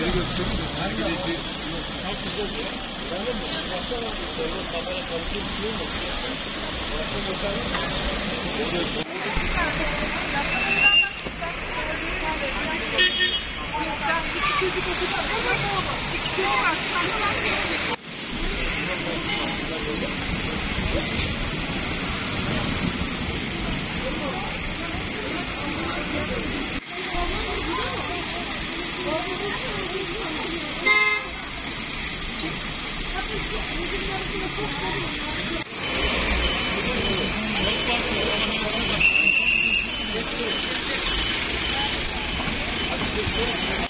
Geri göstereyim mi? Gideci. Tam kızı oluyor. Oğlum mu? Baksana bu sorunun kamera çalışıyor biliyor musun? Baksana bakalım. Geri göstereyim. İki çocuk okudum. İki çocuk Thank you.